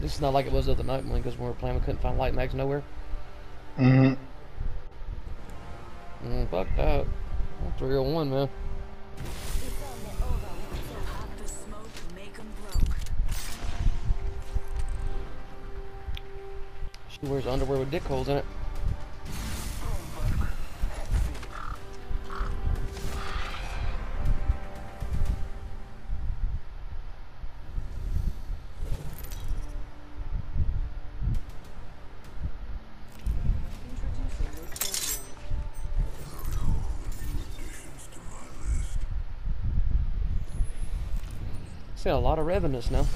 This is not like it was the other night, man, because when we were playing, we couldn't find light mags nowhere. Mm-hmm. Mm, fuck that. 301, man. She wears underwear with dick holes in it. See a lot of revenues now.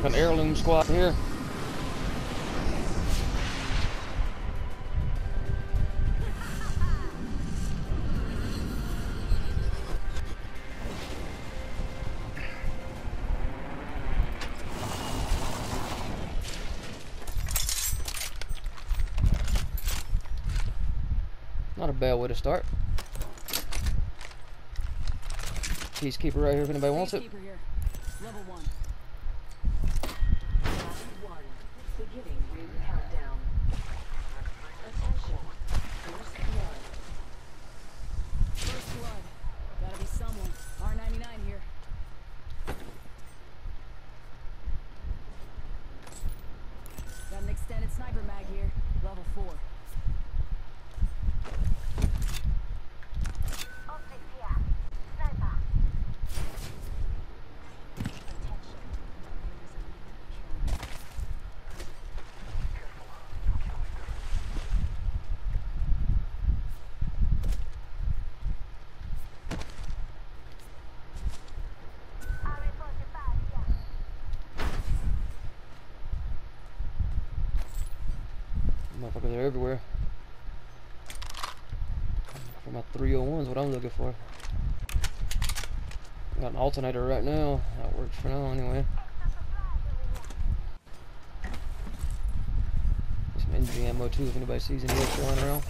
Fucking heirloom squad here. Not a bad way to start. Peacekeeper right here if anybody wants it. Level. One. Beginning ring countdown. Attention. First blood. First blood. Gotta be someone. R99 here. Got an extended sniper mag here. Level four. Motherfuckers are everywhere. For my 301s, what I'm looking for. Got an alternator right now. That works for now anyway. Some NG ammo too if anybody sees any extra around.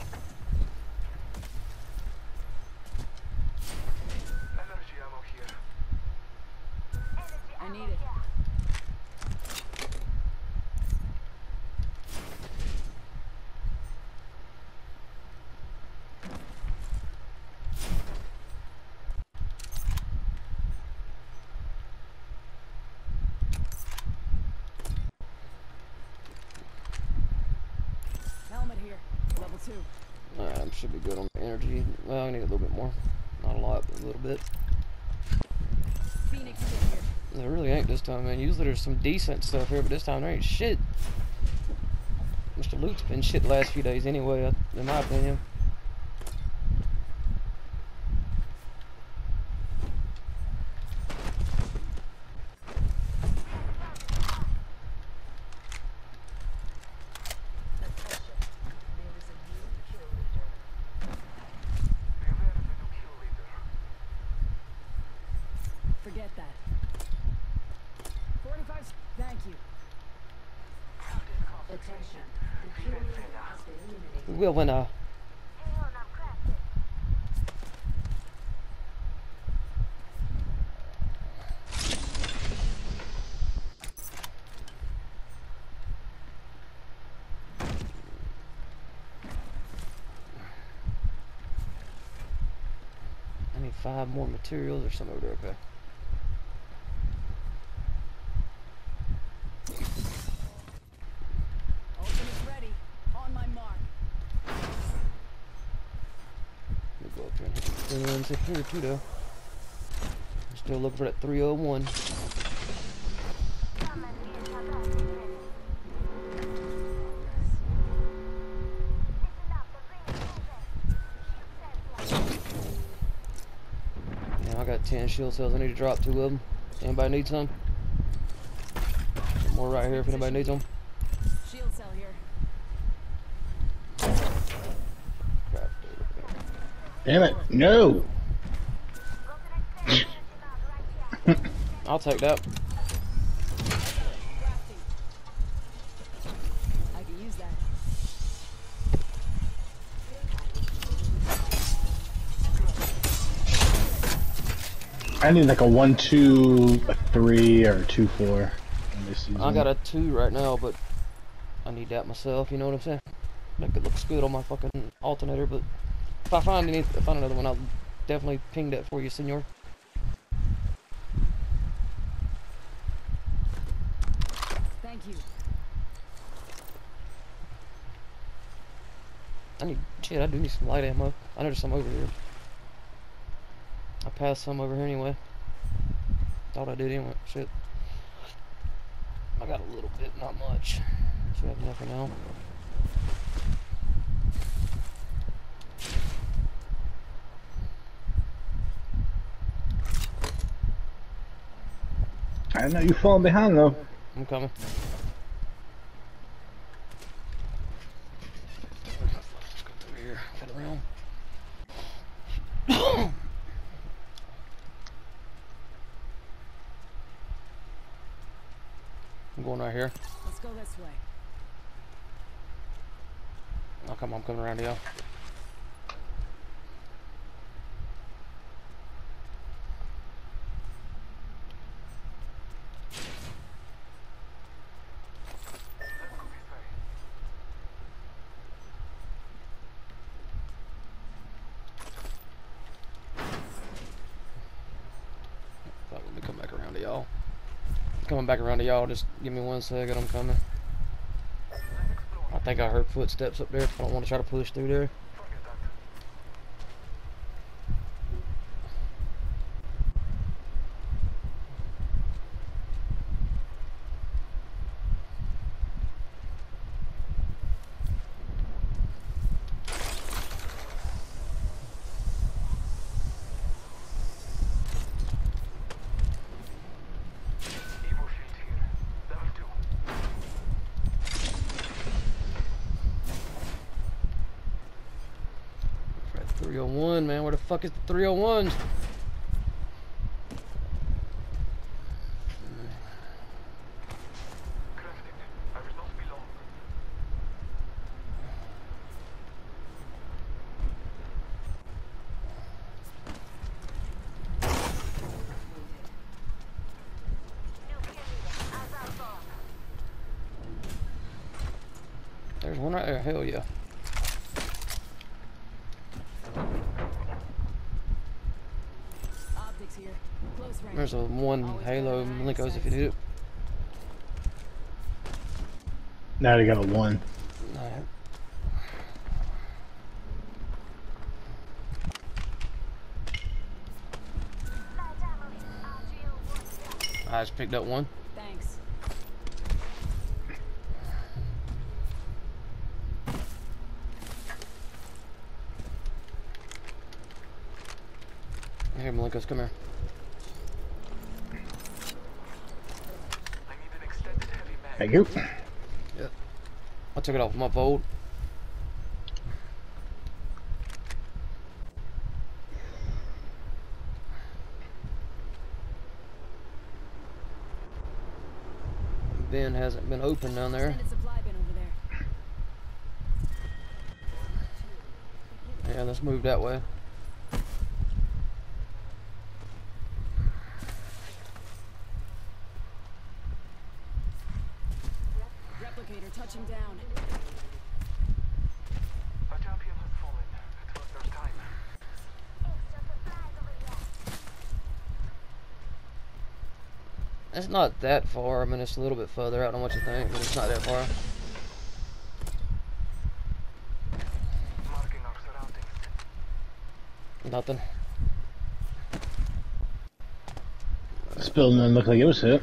Energy ammo here. I need it. Helmet here. I should be good on the energy. Well, I need a little bit more. Not a lot, but a little bit. Phoenix. There really ain't this time, man. Usually there's some decent stuff here, but this time there ain't shit. Mr. Loot's been shit the last few days anyway, in my opinion. Attention. There is a new kill leader. Beware of the new kill leader. Forget that. 45. Thank you. Attention. The kill leader has been eliminated. We will win uh I need five more materials or something over there, okay. Ultimate's ready. On my mark. Let me go up here and hit the three ones in here too though. I'm still looking for that 301. Yeah, I got 10 shield cells. I need to drop two of them. Anybody need some? More right here if anybody needs them. Shield cell here. Damn it. No. I'll take that. I can use that. I need like a one, two, a three, or a two, four. in this I got a two right now, but I need that myself. You know what I'm saying? Like it looks good on my fucking alternator, but if I find any, if I find another one, I'll definitely ping that for you, senor. Thank you. I need shit. I do need some light ammo. I there's some over here. I passed some over here anyway. Thought I did anyway. Shit. I got a little bit, not much. Should have enough for now. I know you're falling behind though. I'm coming. Let's go through here. Cut around. I'm going right here. Let's go this way. Come. I'm coming around to y'all. Coming back around to y'all. Just give me one second. I'm coming. Think I heard footsteps up there. I don't want to try to push through there. 301, man. Where the fuck is the 301s? Crafting. I will not be long. There's one right there. Hell yeah. Optics here. Close range. There's a one Halo better than if you access. need it. Now they got a one. Alright. I just picked up one. Thanks. Here, Malenkos, come here. I need an extended heavy mag. Thank you. I took it off my fold. Bin hasn't been open down there. Extended supply bin over there. Yeah, let's move that way. Replicator touching down. A champion has fallen. It was their time. It's not that far. I mean, it's a little bit further. I don't know what you think, but it's not that far. Marking our surroundings. Nothing. This building doesn't look like it was hit.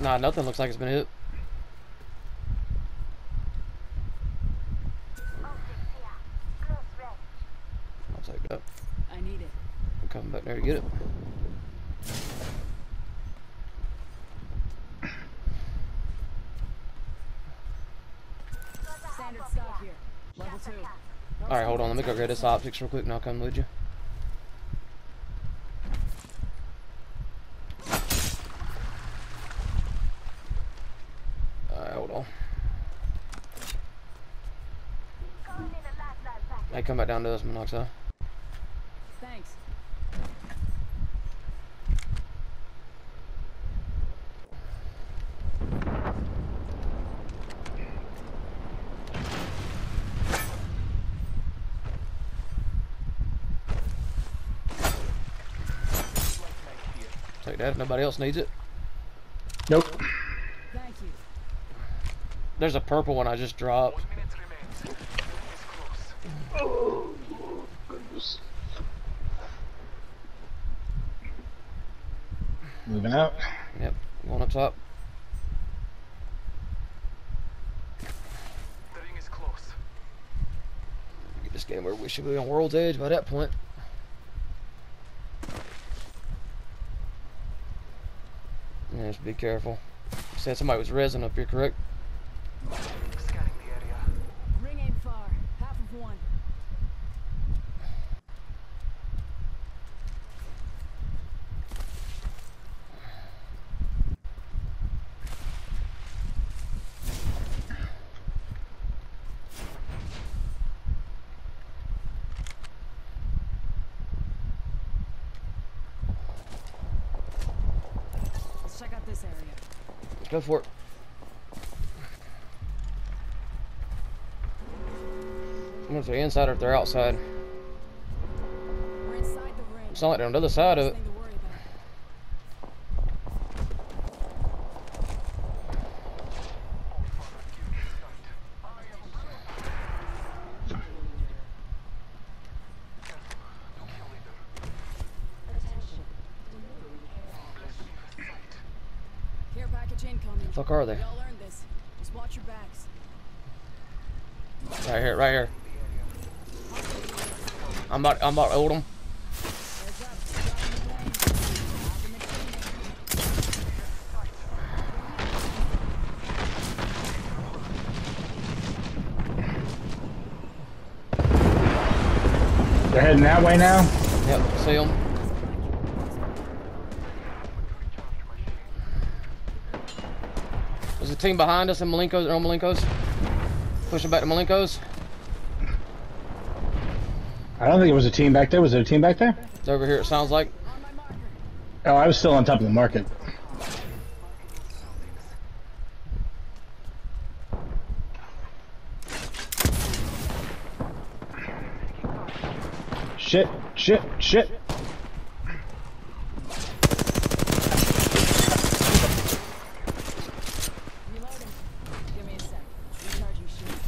Nah, nothing looks like it's been hit. I'll take that. I need it. I'm coming back there to get it. too. Alright, hold on. Let me go get this optics real quick and I'll come with you. Alright, hold on. Hey, come back down to us, Monoxide. Thanks. Take that nobody else needs it. Nope. Thank you. There's a purple one I just dropped. One minute remains. Ring is close. Moving out. Yep, one up top. The ring is close. Get this game where we should be on World's Edge by that point. Just be careful. Said somebody was resin up here, correct? Scanning the area. Ring ain't far. Half of one. Let's check out this area. Go for it. I don't know if they're inside or if they're outside. We're inside the ring. It's not like they're on the other side of it. Thing to worry about. Care package incoming. fuck are they? We all earned this. Just watch your backs. Right here, right here. I'm about, I'm about to hold them. Heads up. Drop in the lane. Out in the clinic. They're heading that way now. Yep, see them. There's a team behind us in Malenko's, or on Malenko's. Pushing back to Malenko's. I don't think it was a team back there. Was there a team back there? It's over here, it sounds like. On my marker. Oh, I was still on top of the market. Shit, shit, shit. Reloading. Give me a sec. Recharging shield.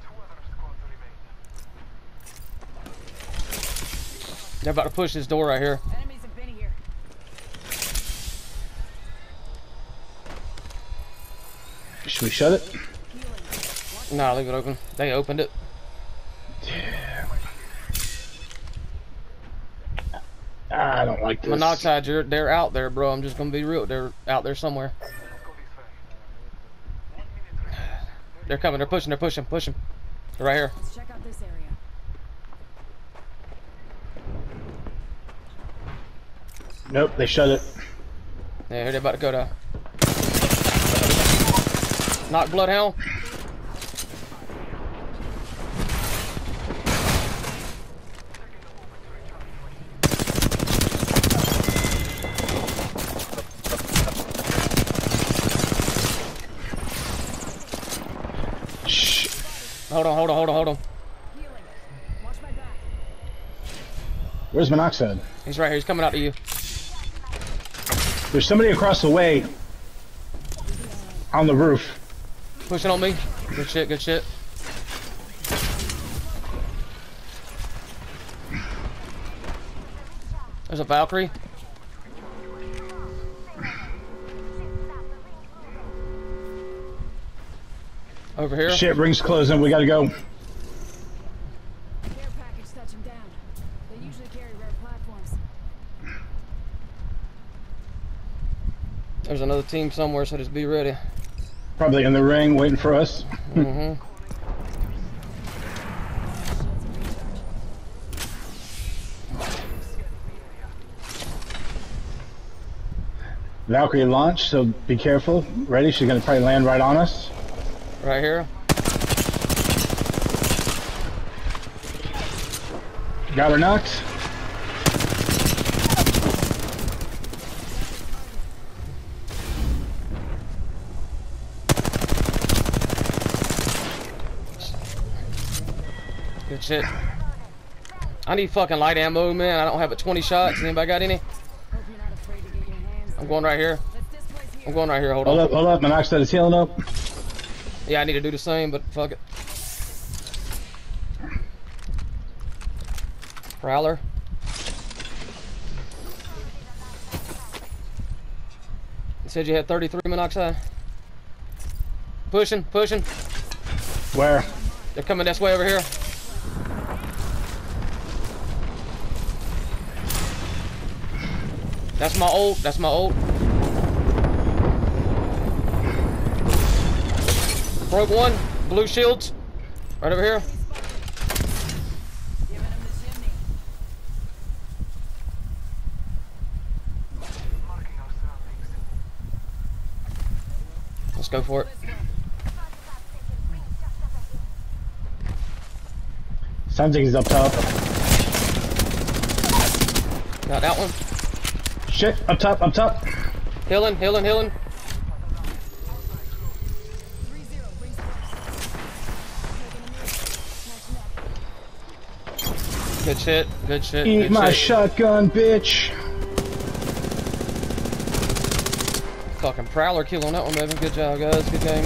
Two other squads remain. They're about to push this door right here. Enemies have been here. Should we shut it? Healing. Nah, leave it open. They opened it. Ah, I don't like this. Monoxide, you're, they're out there, bro. I'm just gonna be real. They're out there somewhere. Let's go this way. One minute remains. They're coming. They're pushing. They're pushing. Pushing. They're right here. Let's check out this area. Nope, they shut it. Yeah, they're about to go to. Knock Bloodhound. Shh. Hold on, hold on, hold on, hold on. Watch my back. Where's Monoxide? He's right here. He's coming out to you. There's somebody across the way on the roof. Pushing on me. Good shit, good shit. There's a Valkyrie. Over here. Shit, ring's closing. We gotta go. There's another team somewhere, so just be ready. Probably in the ring waiting for us. Mm-hmm. Valkyrie launched, so be careful. Ready? She's gonna probably land right on us. Right here. Got her knocked. Shit. I need fucking light ammo, man. I don't have a 20 shots. Anybody got any? Hope you're not afraid to get your hands I'm going right here. Let's displace you. I'm going right here. Hold Hold on. up, hold up. Monoxide is healing up. Yeah, I need to do the same, but fuck it. Prowler. You said you had 33 monoxide. Pushing, pushing. Where? They're coming this way over here. That's my old. That's my old. Broke one. Blue shields. Right over here. Giving him the chimney. Marking our surroundings. Let's go for it. Sounds like he's up top. Got that one. Shit, up top, up top. Healing, healing, healing. Three zero. Rings close. Good shit. Good shit. Eat Good my shit. shotgun, bitch. Fucking prowler kill on that one, Evan. Good job, guys. Good game.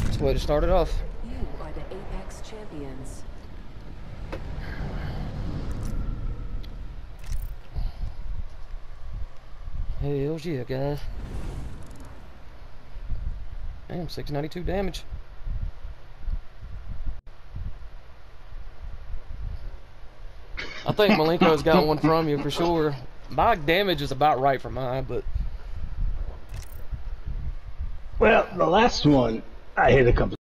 That's the way to start it off. You are the Apex champions. Hell yeah, guys. Damn, 692 damage. I think Malenko's got one from you for sure. My damage is about right for mine, but Well, the last one, I hit a couple.